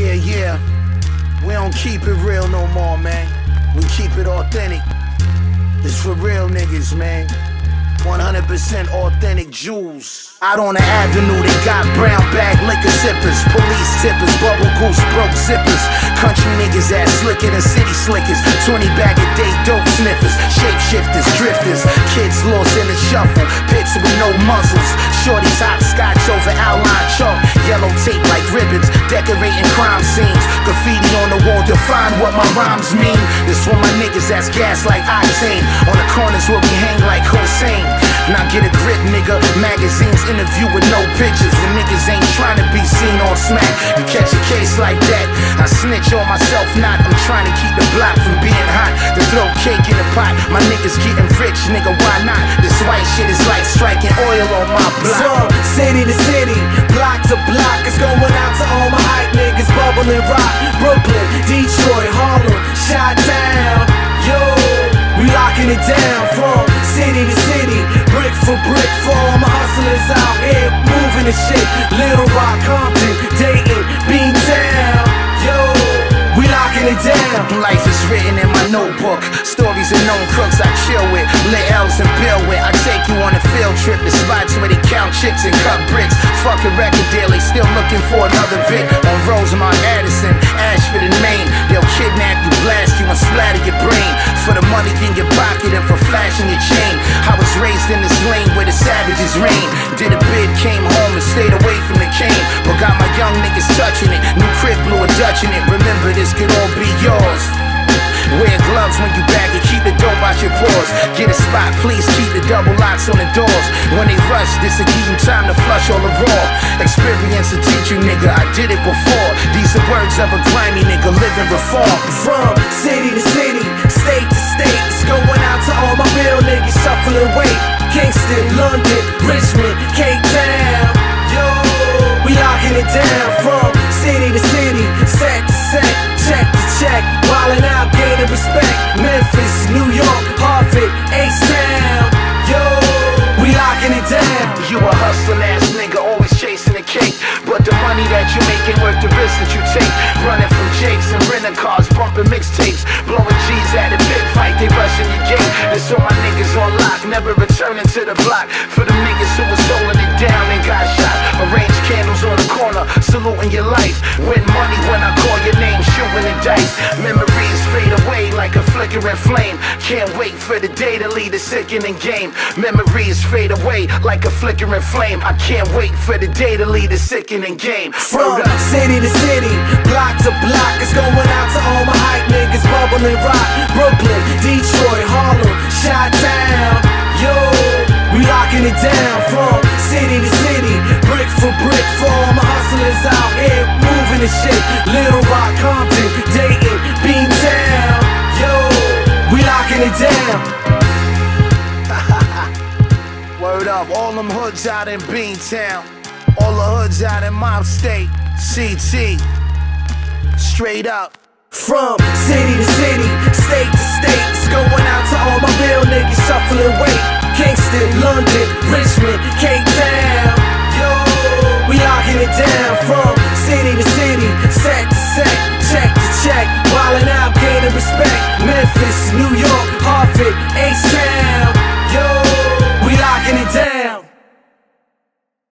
Yeah, yeah. We don't keep it real no more, man. We keep it authentic. It's for real niggas, man. 100% authentic jewels. Out on the avenue, they got brown bag liquor sippers, police tippers, bubble goose, broke zippers. Country niggas ass slicker than city slickers. 20 bag a day dope sniffers, shapeshifters, drifters. Kids lost in the shuffle, pits with no muzzles. Define what my rhymes mean. This for my niggas that's gas like octane. On the corners where we hang like Hussein. Now get a grip, nigga. Magazines interview with no pictures. When niggas ain't trying to be seen on smack. You catch a case like that. I snitch on myself, not. I'm trying to keep the block from being hot. The throw cake in the pot. My niggas getting rich, nigga. Why not? This white shit is like from city to city, brick for brick for all my hustlers out here moving the shit. Little Rock, Compton, Dayton, Beantown. Yo, we locking it down. Life is written in my notebook. Stories of known crooks I chill with, lit L's and bill with. I take you on a field trip to spots where they count chips and cut bricks. Fucking record deal, still looking for another Vic on Rosemont, for flashing your chain. I was raised in this lane where the savages reign. Did a bid, came home and stayed away from the cane, but got my young niggas touching it. New crib, blew a Dutch in it. Remember, this could all be yours. Wear gloves when you bag it, keep the dope out your pores. Get a spot, please keep the double locks on the doors. When they rush, this'll give you time to flush all the raw. Experience to teach you, nigga, I did it before. These are words of a grimy nigga living reform. From city to city, state to state, it's going But the money that you make ain't worth the risk that you take. Running from Jakes and renting cars, bumping mixtapes. Blowing G's at a big fight, they rushing your gate. This all my niggas on lock, never returning to the block. For the niggas who was holding it down and got shot. Arrange candles on the corner, saluting your life. Win money when I call your name, shooting the dice. Memories fade away like a flickering flame. Can't wait for the day to lead a sickening game. Memories fade away like a flickering flame. I can't wait for the day to lead a sickening game. From city to city, block to block, it's going out to all my hype niggas, bubbling rock. Brooklyn, locking it down. Word up, all them hoods out in Beantown. All the hoods out in Mob State. CT. Straight up. From city to city, state to